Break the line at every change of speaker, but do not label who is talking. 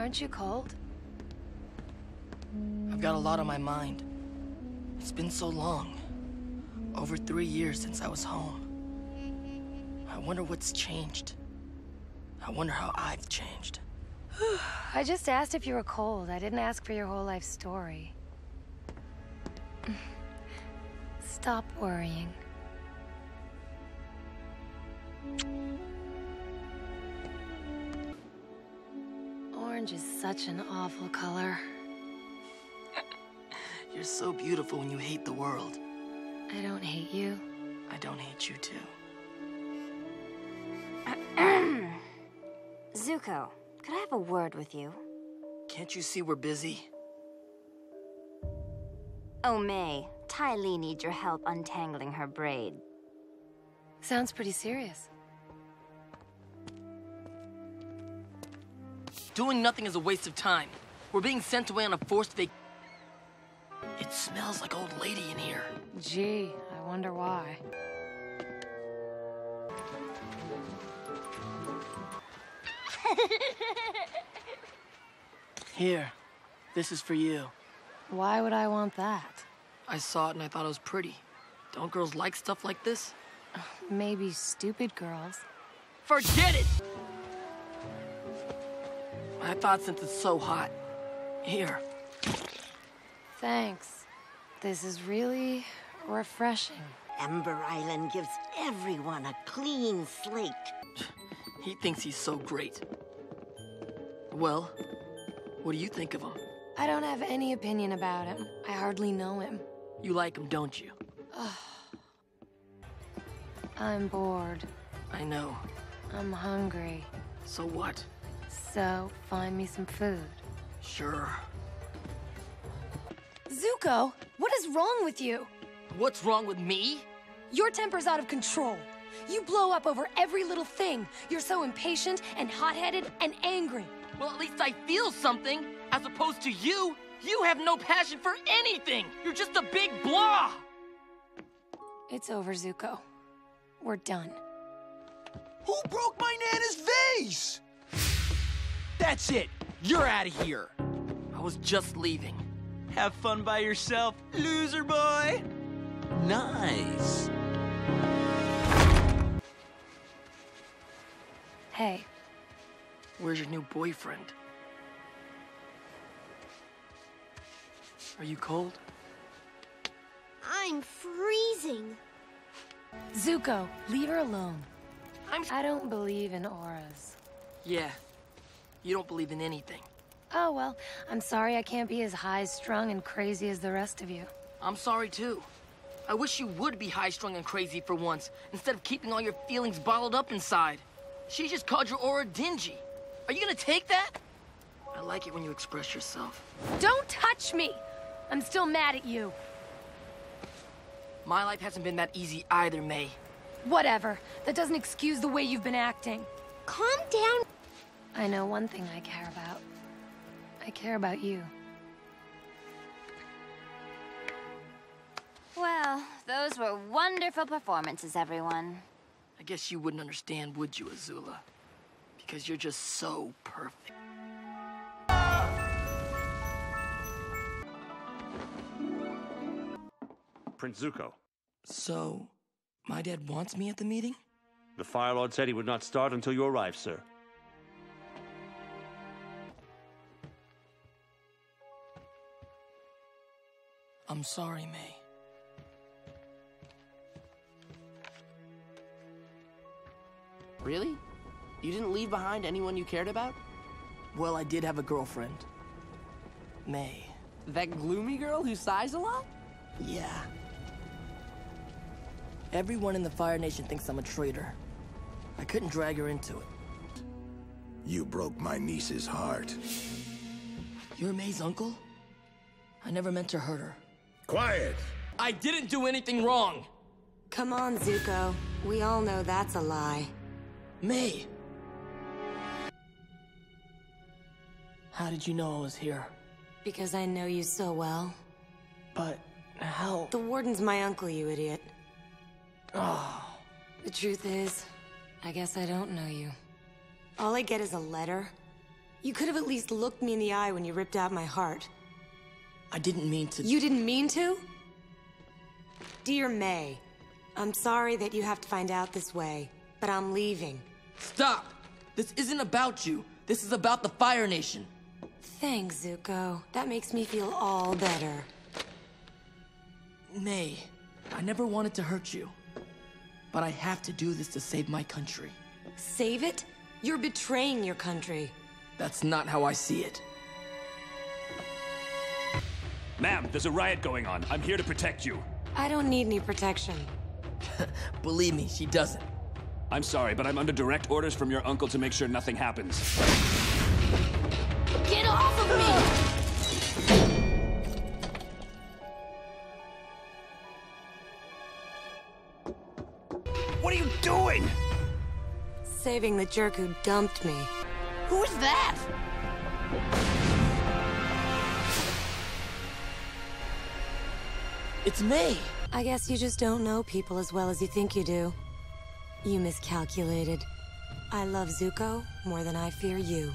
Aren't you cold?
I've got a lot on my mind. It's been so long. Over three years since I was home. I wonder what's changed. I wonder how I've changed.
I just asked if you were cold. I didn't ask for your whole life story. Stop worrying. Orange is such an awful color.
You're so beautiful when you hate the world.
I don't hate you.
I don't hate you too.
Zuko, could I have a word with you?
Can't you see we're busy?
Oh, Mai, Ty Lee needs your help untangling her braid.
Sounds pretty serious.
Doing nothing is a waste of time. We're being sent away on a forced vac- It smells like old lady in here.
Gee, I wonder why.
Here, this is for you.
Why would I want that?
I saw it and I thought it was pretty. Don't girls like stuff like this?
Maybe stupid girls.
Forget it! I thought since it's so hot. Here.
Thanks. This is really refreshing.
Ember Island gives everyone a clean slate.
He thinks he's so great. Well, what do you think of him?
I don't have any opinion about him. I hardly know him.
You like him, don't you?
I'm bored.
I know.
I'm hungry.
So what?
So, find me some food.
Sure.
Zuko, what is wrong with you?
What's wrong with me?
Your temper's out of control. You blow up over every little thing. You're so impatient and hot-headed and angry.
Well, at least I feel something, as opposed to you. You have no passion for anything. You're just a big blah.
It's over, Zuko. We're done.
Who broke my Nana's vase? That's it. You're out of here.
I was just leaving.
Have fun by yourself, loser boy. Nice.
Hey,
Where's your new boyfriend? Are you cold?
I'm freezing.
Zuko, leave her alone.
I'm.
I don't believe in auras.
Yeah. You don't believe in anything.
Oh, well, I'm sorry I can't be as high-strung and crazy as the rest of you.
I'm sorry too. I wish you would be high strung and crazy for once, instead of keeping all your feelings bottled up inside. She just called your aura dingy. Are you gonna take that? I like it when you express yourself.
Don't touch me! I'm still mad at you.
My life hasn't been that easy either, Mai.
Whatever. That doesn't excuse the way you've been acting.
Calm down.
I know one thing I care about. I care about you.
Well, those were wonderful performances, everyone.
I guess you wouldn't understand, would you, Azula? Because you're just so perfect.
Prince Zuko.
So, my dad wants me at the meeting?
The Fire Lord said he would not start until you arrive, sir.
I'm sorry, Mai.
Really? You didn't leave behind anyone you cared about?
Well, I did have a girlfriend. Mai.
That gloomy girl who sighs a lot?
Yeah. Everyone in the Fire Nation thinks I'm a traitor. I couldn't drag her into it.
You broke my niece's heart.
You're Mai's uncle? I never meant to hurt her.
Quiet!
I didn't do anything wrong!
Come on, Zuko. We all know that's a lie.
Mai! How did you know I was here?
Because I know you so well.
But how?
The warden's my uncle, you idiot.
Oh,
The truth is, I guess I don't know you. All I get is a letter, You could have at least looked me in the eye when you ripped out my heart.
I didn't mean to.
You didn't mean to? Dear Mai, I'm sorry that you have to find out this way, but I'm leaving.
Stop! This isn't about you. This is about the Fire Nation.
Thanks, Zuko. That makes me feel all better.
Mai, I never wanted to hurt you. But I have to do this to save my country.
Save it? You're betraying your country.
That's not how I see it.
Ma'am, there's a riot going on. I'm here to protect you.
I don't need any protection.
Believe me, she doesn't.
I'm sorry, but I'm under direct orders from your uncle to make sure nothing happens.
Get off of me!
What are you doing?
Saving the jerk who dumped me.
Who is that? It's Mai.
I guess you just don't know people as well as you think you do. You miscalculated. I love Zuko more than I fear you.